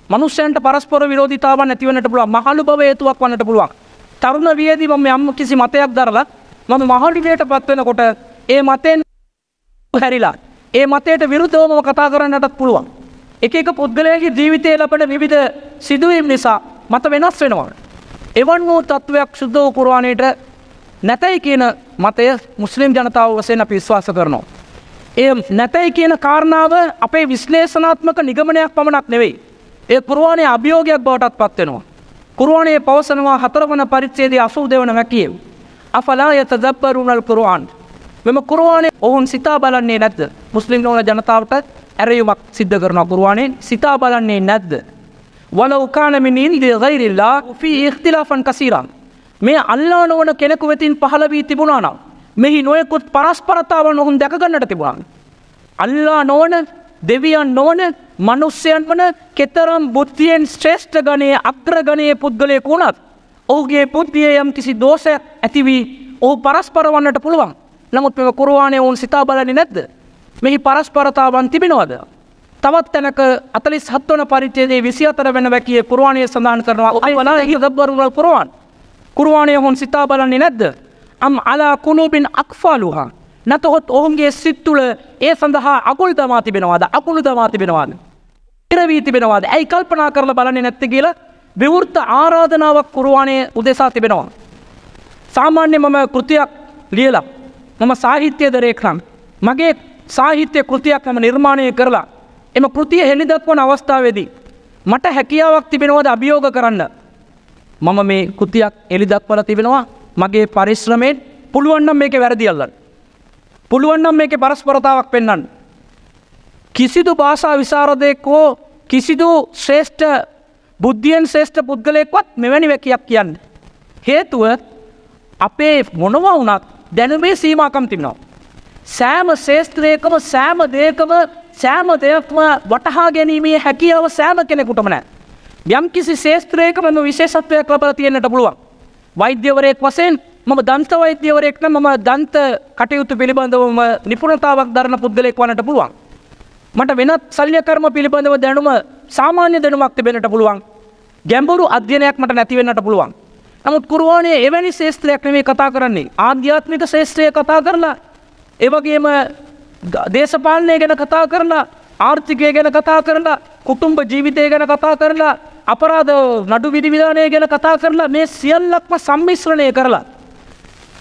මනුෂ්‍යයන්ට පරස්පොර විරෝධතාව නැතිවන්නට පුළුව මහලු බව ඒතුවක් වන්නට පුළුවන්. තරුණ වියදී මම යම් කිසි මතයක් දරලා මම මහලිවයට පත්වෙනකොට ඒ මතයෙන් හැරිලා ඒ මතයට විරුද්ධවම කතා කරන්නටත් පුළුවන්. එක එක පුද්ගලයගේ ජීවිතය ලබට විවිධ සිදුවීම් නිසා මත වෙනස් වෙනවා. එවන් වූ තත්ත්වයක් ශුද්ධ වූ කුරවාණයට නැතැයි කියන මතය මුස්ලිම් ජනතාව වසයෙන් අපි විශ්වාස කරනවා. ඒ නැතැයි කියන කාරණාව අපේ විශ්ලේෂනාත්මක නිගමනයක් පමණක් නෙවෙයි. ඒ කුරුවානය අභියෝගයක් බවටත් පත්වෙනවා. කුරුවනේ පවසනවා හතරවන පරිච්චේදී අසූ දෙවන වැකියව. අෆලායත දබ්බරුණල් කුරුවාන්. මෙම කුරුවානේ ඔවුන් සිතා බලන්නේ නැද්ද. මුස්ලිම් නොවන ජනතාවට ඇරයුමක් සිද්ධ කරන කුරුවානේ සිතා බලන්නේ නැද්ද. වල උකානමින් ඉන්දිය ගෛරිල්ලා ෆී ඉක්තිලාෆන් කසීරන්. මේ අල්ලා නොවන කෙනෙකු වෙතින් පහළ වී තිබුණානම්. මෙහි නොයකුත් පරස්පරතාවන් ඔහුන් දැකගන්නට තිබුණන්. අල්ලා නොවන දෙවියන් නොවන මනුස්්‍යයන් වන කෙතරම් බුද්ධියෙන් ශ්‍රේෂ්ඨ ගනයේ අග්‍රගණයේ පුද්ගලයක වුණත් ඔහුගේ පුද්ධිය යම් කිසි දෝෂයක් ඇතිවී ඔහු පරස්පර වන්නට පුළුවන්. නමුත් මෙම කුරවානය ඔවුන් සිතා බලනි නැද්ද? මෙහි පරස්පරතාවන් තිබෙනවද? තවත් තැනක අතලිස් හත්වන පරිච්චේදේ විසි අතර වෙන වැකිය පුරවාණය සඳහන් කරනවා. අයි වලා හි දබ්බරුවල් පුරුවන් කුරවානය හොන් සිතා බලන්නේ නැද්ද? අම් අලා කුණුබින් අක්ෆාලුහා. නැතහොත් ඔවුන්ගේ සිත්තුල ඒ සඳහා අකුල් තමා තිබෙනවාද අකුණු තමා තිබෙනවාද. ඉරවී තිබෙනවාද ඇයි කල්පනා කරල බලන්නේ නැත්ත කියලා විවෘත්ත ආරාධනාවක් කුරුවානය උදෙසා තිබෙනවා. සාමාන්‍ය මම කෘතියක් ලියලා මම සාහිත්‍යය දරේක්නම් මගේ සාහිත්‍ය කෘතියක් නම නිර්මාණය කරලා එම කෘතිය හෙළිදක්වන අවස්ථාවේදී. මට හැකියාවක් තිබෙනවද අභියෝග කරන්න. මම මේ කෘතියක් එළි දක්වල තිබෙනවා මගේ පරිශ්‍රමයෙන් පුළුවන්නම් මේක වැරදිියල්ලන්න. පුළුවන්නම් මේක පරස්පරතාවක් පෙන්න්න. කිසිදු භාෂා විසාරදයෙක් හෝ කිසිදු ශ්‍රේෂ්ඨ බුද්ධියන් ශ්‍රේෂ්ඨ පුද්ගලයෙක්වත් මෙවැනි වැකියක් කියන්න. හේතුව අපේ මොනවා වනත් දැනුමේ සීමාකම් තිබෙනවා. සෑම ශේස්ත්‍රයකම සෑම දේකම සෑම දෙයක්ම වටහා ගැනීමේ හැකියාව සෑම කෙනෙකුටම නෑ. යම් කිසි ශේස්ත්‍රයක මෙම විශේෂත්වයක් ලබ තියෙන්න්නට පුළුවන්. වෛද්‍යවරයෙක් වසයෙන් මම දන්ත වෛද්‍යවරයෙක්න මම දන්ත කටයුතු පිළිබඳවම නිපුණතාවක් දරන පුද්ගලෙක් වනට පුළුවන්. මට වෙනත් සල්්‍යකර්ම පිළිබඳව දැනුම සාමාන්‍ය දැනුමක් තිබෙනට පුළුවන්. ගැඹුරු අධ්‍යනයක් මට නැතිවෙන්නට පුළුවන්. නමුත් කුරුවානේ එවැනි ශේස්ත්‍රයක් නෙවේ කතා කරන්නේ ආධ්‍යාත්මික ශේෂත්‍රය කතා කරලා ඒවගේම දේශපාලනය ගැන කතා කරලා ආර්ථිකය ගැන කතා කරලා කුටුම්ඹ ජීවිතය ගැන කතා කරලා අපරාධ නඩු විධවිධානය ගැන කතා කරලා මේ සියල්ලක්ම සම්මිශ්‍රණය කරලා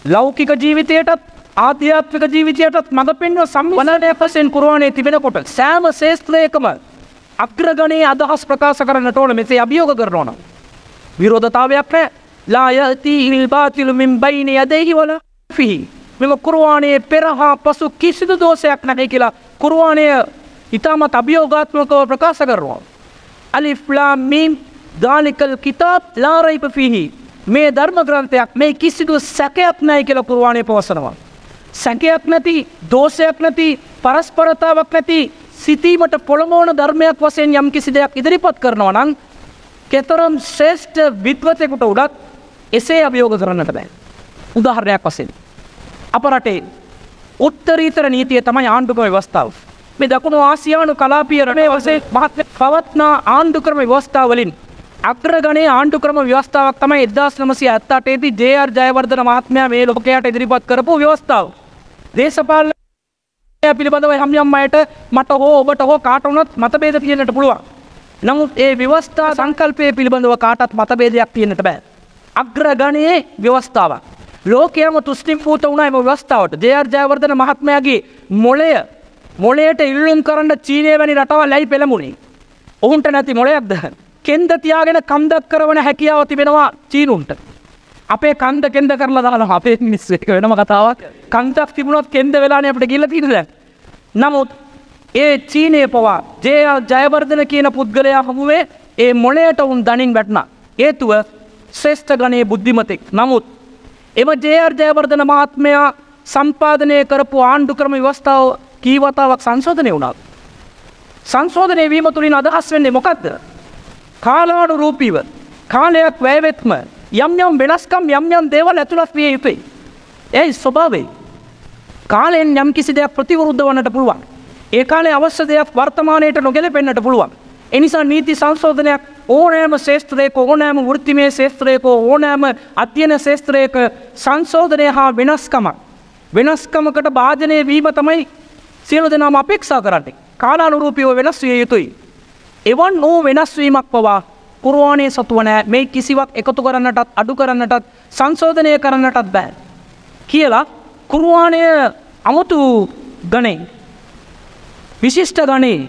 ලෞකික ජීවිතයටත් ආධ්‍යාත්මික ජීවිතයටත් මඟ පෙන්ව සම්වනය පසෙන් කුරුවානේ තිබෙනකොට සෑම ශේස්ත්‍රයකම අග්‍රගණයේ අදහස් ප්‍රකාශ කරන්නට ඕන මෙසේ අභියෝග කරනවන. විරෝධතාවයක් නෑ ලායති ඉල්බාතිලුමින් බයින යදෙහි වල ෆිහි. මෙම කුරුවානයේ පෙරහා පසු කිසිදු දෝෂයක් නැහැයි කියලා කුරුවානය ඉතාමත් අභියෝගාත්මකව ප්‍රකාශ කරනවා. අලිෆ්ලාමීම් ධානිකල් කිතාප් ලාරයිප ෆිහි මේ ධර්ම ග්‍රන්ථයක් මේ කිසිදු සැකයක් නෑ කියල කුරවාණය පවසනවා. සැකයක් නැති දෝෂයක් නැති පරස්පරතාවක් නැති සිතීමට පොළමෝන ධර්මයක් වසයෙන් යම් කිසි දෙයක් ඉදිරිපත් කරනවා නං කෙතරම් ශ්‍රේෂ්ඨ විද්වතයකුට උඩත් එසේ අභියෝග කරන්නට බෑ. උදාහරණයක් වසෙන්. අප රටේ උත්තරීතර නීතිය තමයි ආණ්ඩුක ව්‍යවස්ථාව. මේ දකුණු ආසියානු කලාපිය රනේ වසේ මහත් පවත්නා ආණ්ඩුක්‍රම ව්‍යවස්ථාවලින් අග්‍රගණයේ ආණ්ඩුක්‍රම ව්‍යවස්ථාවක් තමයි එදදාස් නමසි ඇත්තටේදී ජේර් ජයවර්ධන මහත්මයා මේ ලෝකයට ඉදිරිපත් කරපු ව්‍යවස්ථාව. දේශපාල පිළිබඳව හම්යම් අයට මට හෝ ඔබට හෝ කාටවනත් මතබේද තියෙනට පුළුවන්. නමුත් ඒ ව්‍යවස්ථා සංකල්පය පිළිබඳව කාටත් මතබේදයක් තියෙනට බෑ. අග්‍රගණයේ ව්‍යවස්ථාවක්. ලෝකයම තුස්ලිම් පූත වුණ එම වස්ථාවට ජයර් ජයවර්ධන මහත්මයාගේ මොලය මොලයට ඉල්ලුම් කරන්න චීනය වැනි රටවල් ලැයි පෙළමුණේ. ඔහුන්ට නැති මොලයක්ද. කෙන්ද තියාගෙන කම්දක් කරවන හැකියාව තිබෙනවා චීනුන්ට. අපේ කන්ද කෙන්ද කරලා දාලා අපේ මිනිස් එක වෙනම කතාවක් කන්දක් තිබුණොත් කෙන්ද වෙලාන අපට ගිල්ල තිරද. නමුත් ඒ චීනය පවා ජය ජයවර්ධන කියන පුද්ගලයා හමුවේ ඒ මොලයට උන් දනින් වැටන. ඒතුව ශ්‍රේෂ්ඨ ගනයේ බුද්ධිමතෙක් නමුත් එම ජයර් ජයවර්ධන මහත්මයා සම්පාධනය කරපු ආණ්ඩු ක්‍රම ව්‍යවස්ථාව කීවතාවක් සංශෝධනය වුණාව. සංශෝධනය වීම තුළින් අදහස් වෙන්නේ මොකක්ද. කාලාඩු රූපීව කාලයක් වැෑවෙත්ම යම් යම් වෙනස්කම් යම් යම් දේවල් ඇතුළත් විය යුතුයි. ඇයි ස්වභාවේ. කාලයෙන් යම් කිසි දෙයක් ප්‍රතිවරුද්ධ වන්නට පුළුවන්. ඒ කාලේ අවශ්‍ය දෙයක් වර්තමානයට නොගෙල පෙන්න්නට පුළුවන්. එනිසා නීති සංශෝධනයක් ඕනෑම ශේස්ත්‍රයක ඕනෑම වෘත්තිමේ ශේස්ත්‍රයක ඕනෑම අධ්‍යන ශේස්ත්‍රයක සංශෝධනය හා වෙනස්කමක්. වෙනස්කමකට භාජනය වීම තමයි සියලු දෙනාම අපේක්ෂා කරන්නේ. කාලානුරූපීව වෙනස් විය යුතුයි. එවන් නෝ වෙනස්වීමක් පවා කුරුවානය සතුවනෑ මේ කිසිවක් එකතු කරන්නටත් අඩු කරන්නටත් සංශෝධනය කරන්නටත් බෑ. කියලා කුරුවානය අමුතු ගනේ විශිෂ්ට ගනේ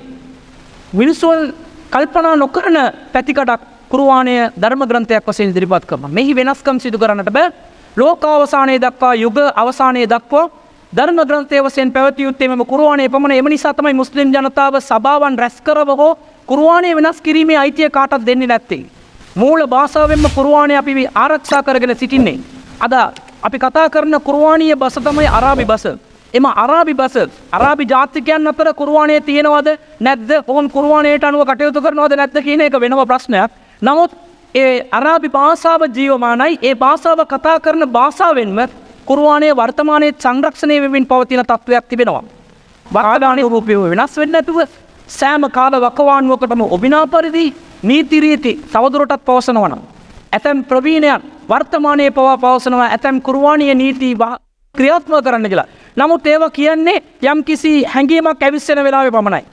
මිනිස්සුවල් කල්පනා නොකරන පැතිකටක් කුරුවානය ධර්ම ග්‍රන්ථයක් වසයෙන් ඉදිරිපත් කරම මෙහි වෙනස්කම් සිදු කරන්නට බෑ. ලෝකාවසානය දක්වා යුග අවසානය දක්වා ධර්ම ග්‍රන්ථය වසයෙන් පැවතියුත්තේම කුරුවානය පමණ එම නිසාතමයි මුස්ලිම් ජනතාව සභාවන් රැස්කරව හෝ කුරුවානය වෙනස් කිරීමේ අයිතිය කාටත් දෙන්නේ නැත්තේ. මූල භාසාාවෙන්ම කුරුවානය අපි ආරක්ෂා කරගෙන සිටින්නේ. අද අපි කතා කරන කුරුවානීය බස තමයි අරාබි බස. එම අරාබි බස අරාබි ජාතිකයන් අතර කුරුවානය තියෙනවද නැද්ද ඔවුන් කුරුවානයට අනුව කටයුතු කරනවද නැද්ද කියන එක වෙනව ප්‍රශ්නයක්. නමුත් ඒ අරාබි භාසාාව ජීවමානයි ඒ භාසාාව කතා කරන භාසාාවෙන්ම කුරුවානය වර්තමානයේ සංරක්ෂණය වෙමින් පවතින තත්ත්වයක් තිබෙනවා. වාගානය රූපයව වෙනස් වෙන්න ඇතුව සෑම කාල වකවානුවකටම ඔබිනා පරිදි නීතිරීති තවදුරටත් පවසනවනම්. ඇතැම් ප්‍රවීණයන් වර්තමානය පවා පවසනවා ඇතැම් කුරුවානය නීති ක්‍රියාත්ම කරන්න කියලා. නමුත් ඒව කියන්නේ යම් කිසි හැඟීමක් ඇවිස්සෙන වෙලාව පමණයි.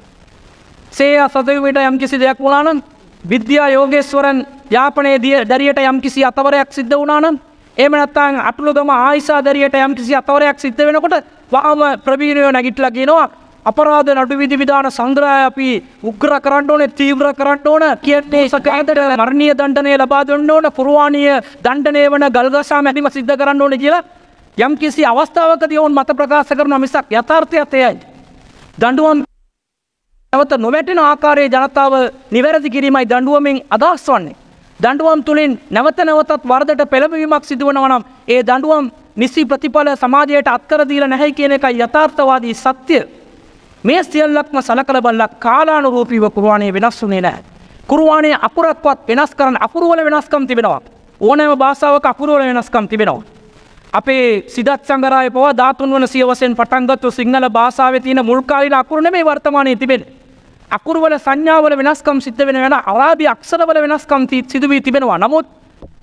සේ සතවිට යම් කිසි දෙයක් වුණානම් විද්‍යා යෝගේස්වරන් යාපනයේ දිය දැරියට යම් කිසි අතවරයක් සිද්ධ වුණානම් ඒම නැත්තං අටළුගම ආයිසා දැරියට යම් කිසි අතවරයක් සිද්ධ වෙනකොට වාම ප්‍රවීණයෝ නැගිටලා කියනවා අපරාධ නඩු විධි විධාන සංග්‍රහය අපි උග්‍ර කරන්න ඕනේ තීව්‍ර කරන්න ඕන කියන්නේ සකඇතට මරණීය දණ්ඩනය ලබා දුන්න ඕන පුරවාණීය දණ්ඩනය වන ගල්ගසා මැතිම සිද්ධ කරන්න ඕන කියලා යම් කිසි අවස්ථාවකද ඔවුන් මත ප්‍රකාශ කරන මිසක් යථාර්ථයත් එයයි. දඩුවම් ඇවත නොවැටෙන ආකාරයේ ජනතාව නිවැරදි කිරීමයි දඩුවමෙන් අදහස් වන්නේ. දඩුවම් තුළින් නැවත නැවතත් වර්දට පෙළබවීමක් සිදුවනවනම් ඒ දඩුවම් නිසි ප්‍රතිඵල සමාජයට අත්කරදීල නැහැ කියන එක යථාර්ථවාදී සත්‍යය. මේ සියල්ලක්ම සලකල බල්ලක් කාලානුරූපීව කුරුවානය වෙනස් වුනේ නෑ. කුරුවානය අපුරක්වත් වෙනස් කරන්න අපුරුවල වෙනස්කම් තිබෙනවා. ඕනෑම භාසාාවක අපුරුවල වෙනස්කම් තිබෙනවා. අපේ සිදත් සංගරය පව ධාතුන් වන සියවසෙන් පටන්ගත්තු සිංහල භාසාාව තියන මුල්කාලින අකුරන මේ වර්තමානය තිබෙන. අකුරුවල සංඥාවල වෙනස්කම් සිද්ධ වෙන වෙන අරාබි අක්ෂරවල වෙනස්කම් සිදුවී තිබෙනවා නමුත්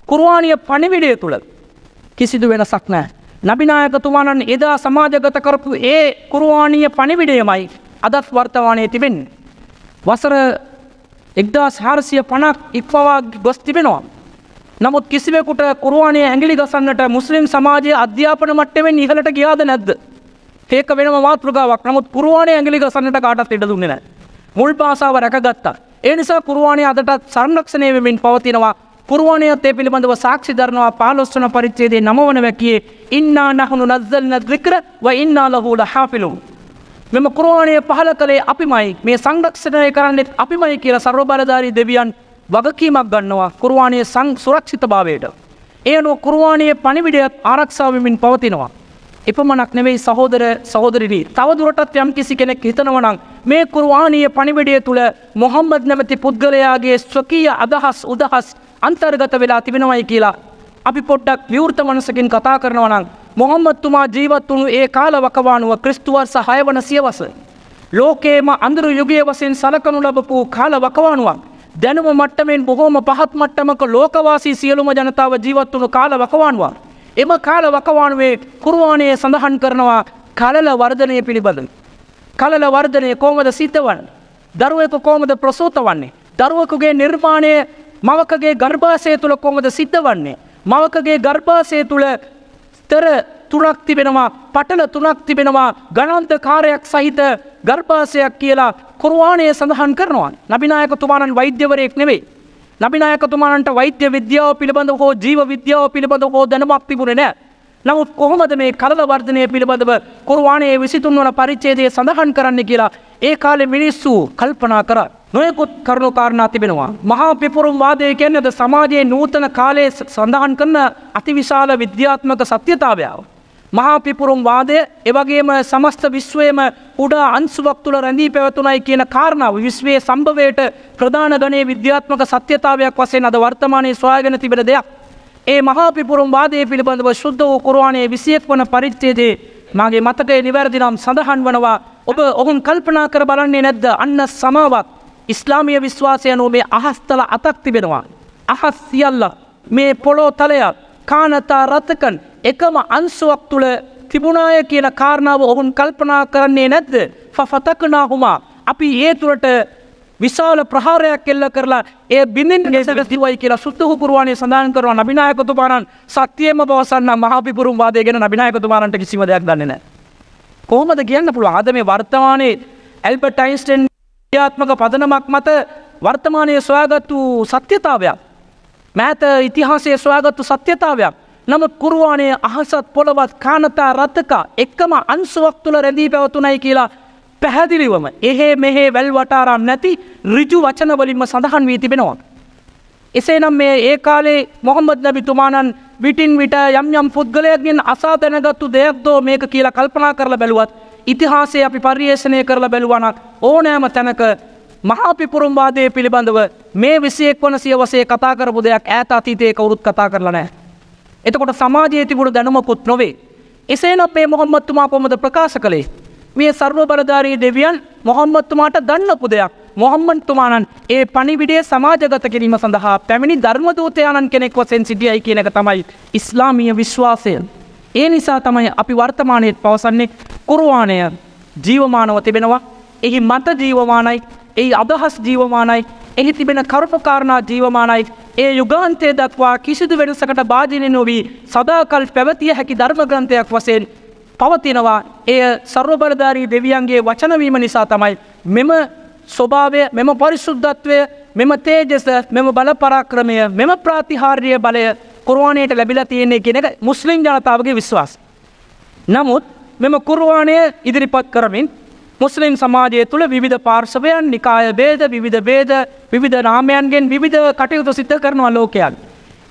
කුරුවානිය පණිවිඩය තුළ කිසිදු වෙනසක් නෑ. නබිනායකතුමානන් එදා සමාජගත කරපු ඒ කුරුවානීය පණිවිඩයමයි අදත් වර්තමානය තිබෙන්. වසර එක්දා සාරසිය පණක් ඉක්පවා ගොස් තිබෙනවා. නමුත් කිසිවෙකුට කුරුවානය ඇගිලි ගසන්නට මුස්ලිම් සමාජය අධ්‍යාපන මට්ටවෙන් ඉහලට ගියාද නැද්ද. ඒක වෙන මාතෘකාවක් නමුත් පුරුවානය ඇගිලි ගසන්නට කාටත් ඉඩ දුන්නේ නෑ. මුල් පාසාව රැකගත්තා. ඒ නිසා කුරුවානය අදටත් සංරක්ෂණය වෙමින් පවතිනවා පුරුවණයත් ඒ පිළිබඳව සාක්ෂි දරනවා පාලොස්වන පරිච්චේදේ නමවන වැකියේ ඉන්නා නහුණු නද්දල්න වික්‍ර ව ඉන්නා ලහූල හාපිලුම්. මෙම කුරුවාණය පහල කළේ අපිමයි මේ සංරක්ෂණය කරන්නෙත් අපිමයි කියල සර්වබලධාරී දෙවියන් වගකීමක් ගන්නවා කුරුවාණය සං සුරක්ෂිත භාවයට. ඒනු කුරුවාණයේ පණිවිඩයත් ආරක්ෂාවමින් පවතිනවා. එපමනක් නෙවෙයි සහෝදර සහෝදරී තවදුරටත් යම් කිසි කෙනෙක් හිතනවනං මේ කුරුවානීය පණිවිඩිය තුළ මොහම්මද නැමති පුද්ගලයාගේ ස්වකීය අදහස් උදහස් අන්තර්ගත වෙලා තිබෙනවයි කියලා අපි පොඩ්ඩක් විවෘත මනසකින් කතා කරනවනං මොහම්මත්තුමා ජීවත් වුණු ඒ කාල වකවානුව ක්‍රිස්තුවර්ස හයවන සියවස. ලෝකේම අඳුරු යුගය වසයෙන් සලකනු ලබපු කාල වකවානුවක්. දැනුම මට්ටමෙන් බොහෝම පහත් මට්ටමක ලෝකවාසී සියලුම ජනතාව ජීවත් වුණු කාල වකවානුවා. එම කාල වකවානුවේ කුරුවානයේ සඳහන් කරනවා කලල වර්ධනය පිළිබඳ. කලල වර්ධනය කෝමද සිද්ධවන්න. දරුවක කෝමද ප්‍රසූත වන්නේ. දරුවකුගේ නිර්මාණය මවකගේ ගර්භාසය තුළ කොමද සිද්ධ වන්නේ. මවකගේ ගර්භාසය තුළ තෙර තුනක් තිබෙනවා පටල තුනක් තිබෙනවා ගණන්ත කාරයක් සහිත ගර්භාසයක් කියලා කුරවාණය සඳහන් කරනවා. නබිනායකතුමාණන් වෛද්‍යවරයෙක් නෙවෙයි. නබිනායකතුමාන්ට වෛද්‍ය විද්‍යාව පිළිබඳ හෝ ජීව විද්‍යාව පිළිබඳ හෝ දැනමක් තිබුණ නෑ. නමුත් කොහොමද මේ කලල වර්ධනය පිළිබඳව කුරවාණයේ විසිතුන් වන පරිච්චේදය සඳහන් කරන්න කියලා ඒ කාලෙ මිනිස්සු කල්පනා කර. නොයකුත් කරුණු කාරණා තිබෙනවා. මහා පිපුරුම් වාදය කියන්නද සමාජයේ නූතන කාලයේ සඳහන් කරන අතිවිශාල විද්‍යාත්මක සත්‍යතාවයාව. මහා පිපුරුම් වාදය එවගේම සමස්ත විශ්වයම උඩා අන්සුවක් තුළ රැඳී පැවතුනයි කියන කාරණාව විශ්වයේ සම්භවයට ප්‍රධාන ගනේ විද්‍යාත්මක සත්‍යතාවයක් වසයෙන් අද වර්තමානය ස්වාගෙන තිබෙන දෙයක්. ඒ මහාපිපුරුම් වාදය පිළිබඳව ශුද්ධ වූ කුරවාණයේ විසියෙක් වන පරිච්චේදේ මගේ මතකේ නිවැරදිනම් සඳහන් වනවා. ඔබ ඔහුන් කල්පනා කර බලන්නේ නැද්ද? අන්න සමාවක් ඉස්ලාමිය විශ්වාසය නෝ මේ අහස්තල අතක් තිබෙනවා. අහස් සියල්ල. මේ පොලෝ තලයක් කානතා රත්තකන් එකම අන්සුවක් තුළ තිබුණාය කියන කාරණාව ඔහුන් කල්පනා කරන්නේ නැද්ද ෆතකනා හුමා අපි ඒ තුළට විශාල ප්‍රහාරයක් කෙල්ල කරලා ඒ බිඳින් ගෙසක තිවයි කියලා සුත්තහු පුරුවාණය සඳහන් කරවා නබිනායකතුමාණන් සත්‍යයම පවසන්න මහපිපුරුම් වාදය ගෙන නබිනායකතුමාරන්ට කිසිම දෙයක් දන්නේ නෑ. කොහොමද කියන්න පුළුව අද මේ වර්තමානයේ ඇල්පටයින්ස්ටන් ්‍යාත්මක පදනමක් මත වර්තමානය සොයාගත්තු සත්‍යතාවයක්. මෑත ඉතිහාසය සොයාගත්තු සත්‍යතාවයක්. නමුත් කුරුවානය අහසත් පොළවත් කානතා රත්තකා එක්කම අන්සුවක් තුළ රැඳී පැවතුනයි කියලා පැහැදිලිවම එහෙ මෙහේ වැල් වටාරම් නැති රිජු වචනවලින්ම සඳහන් වී තිබෙනවා. එසේනම් මේ ඒ කාලේ මොහොමද නැබිතුමානන් විටින් විට යම් යම් පුද්ගලයක්ගෙන් අසා දැනගත්තු දෙයක් දෝ මේක කියලා කල්පනා කරලා බැලුවත් ඉතිහාසේ අපි පර්යේෂණය කරලා බැලුවනක් ඕනෑම තැනක මහාපිපුරුම්වාදය පිළිබඳව මේ විසියෙක් වන සියවසේ කතා කරපු දෙයක් ඇත අතීතය කවුරුත් කතා කරලා නෑ. එතකොට සමාජයේ තිබුණු දැනුමකුත් නොවේ. එසේනත් මේ මොහොම්මත්තුමා කොමද ප්‍රකාශ කළේ. මේ සර්ව බලධාරී දෙවියන් මොහොම්මත්තුමාට දන්නපු දෙයක්. මොහම්මන්තුමානන් ඒ පනිවිඩේ සමාජගත කිරීම සඳහා පැමිණි ධර්මදූතයාණන් කෙනෙක් වසෙන් සිටියයි කියනක තමයි ඉස්ලාමිය විශ්වාසය. ඒ නිසා තමයි අපි වර්තමානයට පවසන්නේ කුරුවානය ජීවමානව තිබෙනවා එහි මත ජීවමානයි එහි අදහස් ජීවමානයි එහි තිබෙන කරුපකාරණා ජීවමානයි. ඒ යුගාන්තය දක්වා කිසිදු වෙනසකට භාජනය නොවී සදාකල් පැවතිය හැකි ධර්මග්‍රන්ථයක් වසයෙන් පවතිනවා. එය සර්වබලධාරී දෙවියන්ගේ වචනවීම නිසා තමයි. මෙම ස්වභාවය මෙම පරිශුද්ධත්වය මෙම තේජෙස මෙම බලපරාක්‍රමය මෙම ප්‍රාතිහාර්ය බලය කුරුවානයට ලැබිලා තියෙන්නේ කෙනෙක මුස්ලිම් ජනතාවගේ විශ්වාස. නමුත් මෙම කුරුවානය ඉදිරිපත් කරමින් මුස්ලිම් සමාජය තුළ විධ පාර්ශවයන් නිකාය බේද විවිධ බේද විවිධ නාමයන්ගෙන් විවිධ කටයුතු සිද්ධ කරනවා ලෝකයන්.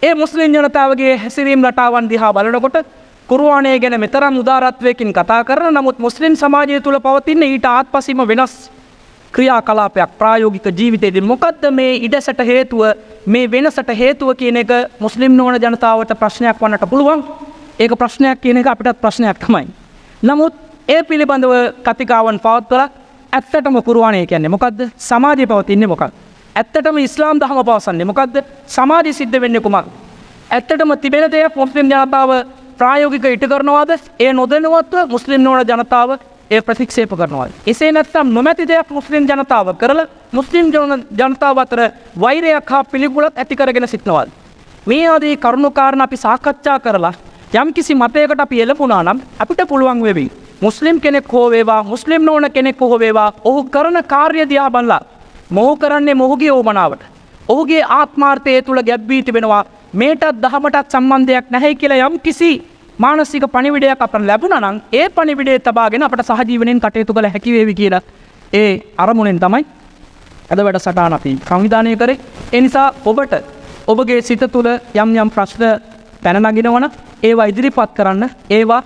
ඒ මුස්ලිම් ජනතාවගේ හැසිරීම් රටාවන් දිහා බලනකොට කුරුවානය ගැන මෙතරම් උදාරත්වයකින් කතා කරන නමුත් මුස්ලිම් සමාජය තුළ පවතින්න ඊට ආත් පසීම වෙනස් ක්‍රියා කලාපයක් ප්‍රායෝගික ජීවිතයේදී මොකක්ද මේ ඉඩසට හේතුව මේ වෙනසට හේතුව කියන එක මුස්ලිම් නොවන ජනතාවට ප්‍රශ්නයක් වන්නට පුළුවන් ඒක ප්‍රශ්නයක් කියන එක අපිටත් ප්‍රශ්නයක් තමයි. නමුත් ඒ පිළිබඳව කතිකාවන් පවත්වල ඇත්තටම පුරුවාණය කියන්නේ මොකක්ද සමාජය පවතින්නේ මොකක්. ඇත්තටම ඉස්ලාම් දහම පවසන්නේ මොකක්ද සමාජි සිද්ධ වෙන්න කුමක්. ඇත්තටම තිබෙන දෙයක් මුස්ලිම් ජනතාව ප්‍රායෝගික ඉට කරනවාද ඒ නොදනවත්ව මුස්ලිම් නොවන ජනතාව ඒ ප්‍රතික්ෂේප කරනවා. එසේ නැත්තම් නොමැති දෙයක් මුස්ලිම් ජනතාව කරල මුස්ලිම් ජනතාව අතර වෛරයක් හා පිළිගුලත් ඇති කරගෙන සිටනවල්. මේ ආදී කරුණුකාරණ අපි සාකච්ඡා කරලා යම් කිසි මතයකට අපි එලපුනා නම් අපිට පුළුවන් වෙබී. මුස්ලිම් කෙනෙක් හෝවේවා මුස්ලිම් නොවන කෙනෙක් හොවේවා ඔහු කරන කාර්ය දයා බල්ලා. මොහු කරන්නේ මොහුගේ ඕමනාවට. ඔහුගේ ආත්මාර්ථය තුළ ගැබ්බී තිබෙනවා මේටත් දහමටත් සම්බන්ධයක් නැහැ කියලා යම් කිසි මානසික පනිවිඩයක් අප ලැබුණනම් ඒ පනිවිඩේ තබාගෙන අපට සහජීවනෙන් කටයුතු කළ හැකිවේවි කියලා ඒ අරමුණෙන් තමයි ඇද වැඩ සටාන අපි සංවිධානය කරේ එනිසා ඔබට ඔබගේ සිත තුළ යම් යම් ප්‍රශ්න පැනනගෙනවන ඒවා ඉදිරිපත් කරන්න ඒවා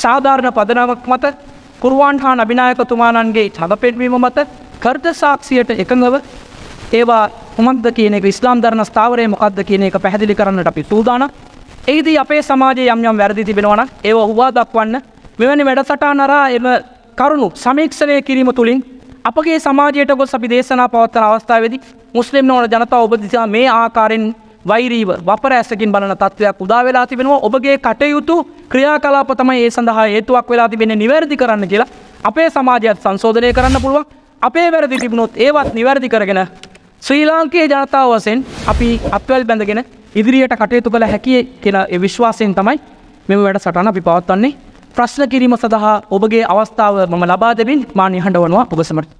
සාධාරණ පදනාවක් මත කුරුවාන් හා නබිනායකතුමානන්ගේ චද පෙන්වීම මත කර්ද සාක්ෂියට එකඟව ඒවා හොමක්ද කියන එක ඉස්ලාම් ධරණ ස්ථාවරය මොකක්ද කියන එක පැහැදිලි කරන්නට අපි සූදාන එහිදී අපේ සමාජය යම් යම් වැරදි තිබෙනවන ඒව හුවා දක්වන්න මෙවැනි වැඩසටා නරා එම කරුණු සමීක්ෂණය කිරීම තුළින් අපගේ සමාජයට ගොස් අපි දේශනා පවත්තන අවස්ථාවේදි මුස්ලිම් නොවන ජනතාව ඔබදිසා මේ ආකාරෙන් වෛරීව වපර ඇසකින් බලන තත්ත්වයක් උදා වෙලා තිබෙනවා. ඔබගේ කටයුතු ක්‍රියාකලාප තමයි ඒ සඳහා ඒතුවක් වෙලා තිබෙන නිවැරදි කරන්න කියලා අපේ සමාජයත් සංශෝධනය කරන්න පුළුවන්. අපේ වැරදි තිබුණොත් ඒවත් නිවැරදි කරගෙන ශ්‍රී ලාංකයේ ජනතාව වසෙන් අපි අත්වල් බැඳගෙන ඉදිරියට කටයුතු කළ හැකිය කියලා විශ්වාසයෙන් තමයි මෙම වැඩ සටන අපි පවත්වන්නේ. ප්‍රශ්න කිරීම සඳහා ඔබගේ අවස්ථාව මම ලබා දෙමින් මා නිහඬ වනවා ඔබ සමට